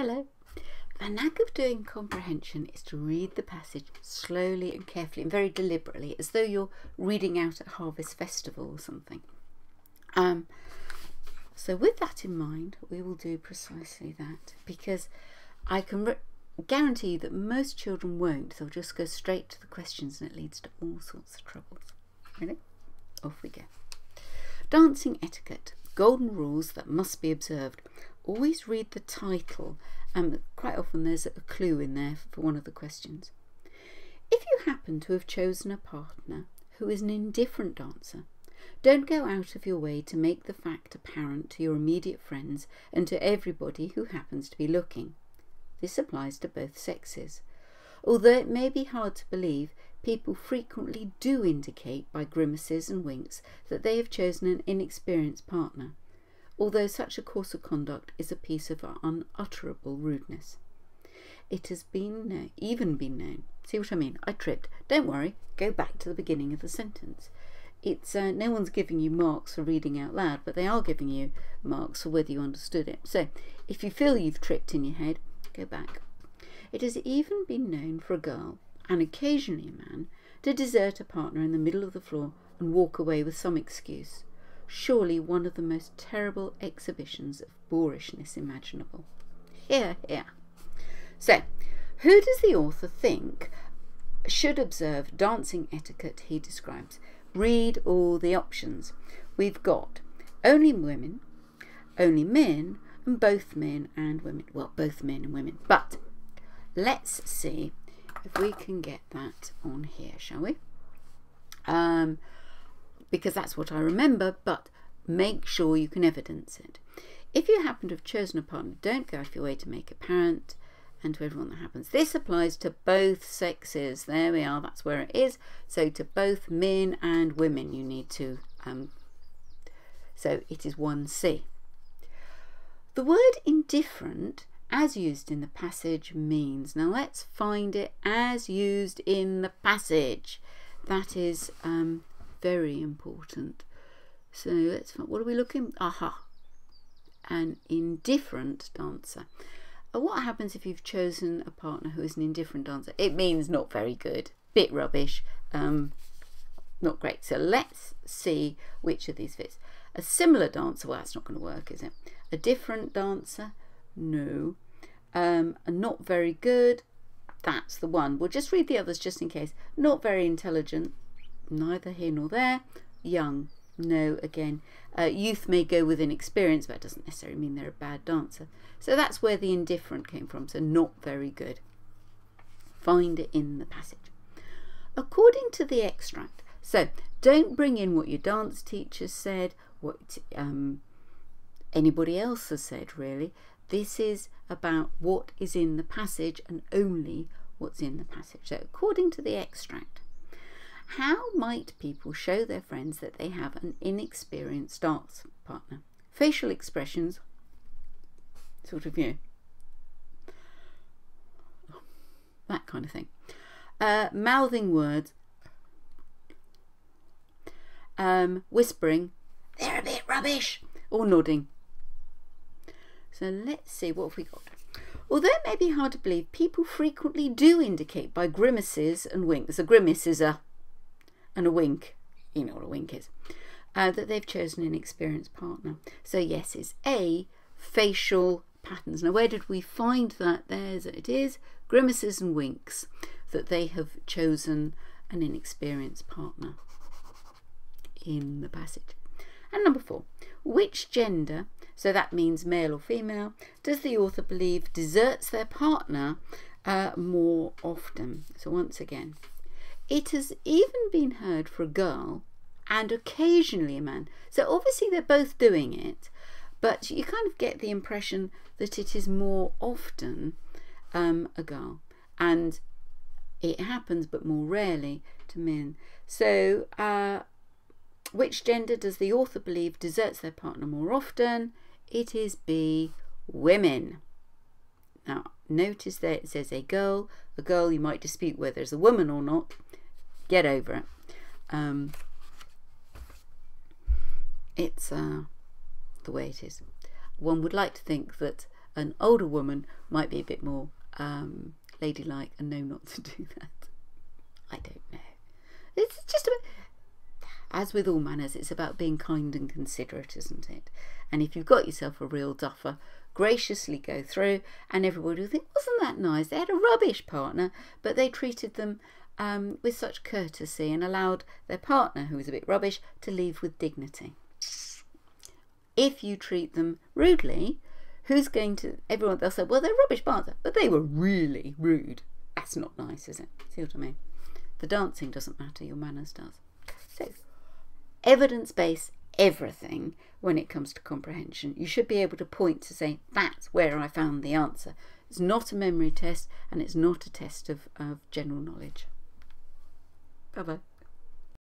Hello. The knack of doing comprehension is to read the passage slowly and carefully and very deliberately, as though you're reading out at Harvest Festival or something. Um, so, with that in mind, we will do precisely that because I can guarantee that most children won't. They'll just go straight to the questions and it leads to all sorts of troubles. Ready? Off we go. Dancing etiquette. Golden rules that must be observed. Always read the title. Um, quite often there's a clue in there for one of the questions. If you happen to have chosen a partner who is an indifferent dancer, don't go out of your way to make the fact apparent to your immediate friends and to everybody who happens to be looking. This applies to both sexes. Although it may be hard to believe, people frequently do indicate by grimaces and winks that they have chosen an inexperienced partner, although such a course of conduct is a piece of unutterable rudeness. It has been even been known. See what I mean? I tripped. Don't worry, go back to the beginning of the sentence. It's uh, no one's giving you marks for reading out loud, but they are giving you marks for whether you understood it. So, if you feel you've tripped in your head, go back. It has even been known for a girl, and occasionally a man, to desert a partner in the middle of the floor and walk away with some excuse. Surely one of the most terrible exhibitions of boorishness imaginable. Hear, hear. So, who does the author think should observe dancing etiquette he describes? Read all the options. We've got only women, only men, and both men and women. Well, both men and women. But let's see if we can get that on here, shall we? Um, because that's what I remember, but make sure you can evidence it. If you happen to have chosen a partner, don't go out of your way to make apparent and to everyone that happens. This applies to both sexes. There we are, that's where it is. So to both men and women, you need to. Um, so it is 1C. The word indifferent, as used in the passage, means. Now let's find it as used in the passage. That is um, very important. So let's what are we looking? Aha. An indifferent dancer. Uh, what happens if you've chosen a partner who is an indifferent dancer? It means not very good, bit rubbish, um, not great. So let's see which of these fits. A similar dancer, well, that's not going to work, is it? A different dancer, no. Um, not very good, that's the one. We'll just read the others just in case. Not very intelligent, neither here nor there. Young, no, again. Uh, youth may go with inexperience, but it doesn't necessarily mean they're a bad dancer. So that's where the indifferent came from, so not very good. Find it in the passage. According to the extract, so don't bring in what your dance teacher said, what um, anybody else has said, really. This is about what is in the passage and only what's in the passage. So, according to the extract, how might people show their friends that they have an inexperienced dance partner? Facial expressions, sort of, you know, that kind of thing. Uh, mouthing words, um, whispering, they're a bit rubbish, or nodding. So let's see, what have we got? Although it may be hard to believe, people frequently do indicate by grimaces and winks. A grimace is a and a wink, you know what a wink is, uh, that they've chosen an experienced partner. So yes, it's A, facial patterns. Now where did we find that? There's it is, grimaces and winks, that they have chosen an inexperienced partner in the passage. And number four, which gender, so that means male or female, does the author believe deserts their partner uh, more often? So once again, it has even been heard for a girl and occasionally a man. So obviously they're both doing it, but you kind of get the impression that it is more often um, a girl. And it happens, but more rarely to men. So, uh, which gender does the author believe deserts their partner more often? It is B, women. Now, notice that it says a girl. A girl, you might dispute whether it's a woman or not get over it. Um, it's uh, the way it is. One would like to think that An older woman might be a bit more um, ladylike and know not to do that. I don't know. It's just as with all manners, it's about being kind and considerate, isn't it? And if you've got yourself a real duffer, graciously go through, and everybody will think, wasn't that nice? They had a rubbish partner, but they treated them um, with such courtesy and allowed their partner, who was a bit rubbish, to leave with dignity. If you treat them rudely, who's going to everyone they'll say well they're rubbish dancers but they were really rude. That's not nice is it? See what i mean? The dancing doesn't matter your manners does. So evidence base everything when it comes to comprehension. You should be able to point to say that's where i found the answer. It's not a memory test and it's not a test of, of general knowledge bye bye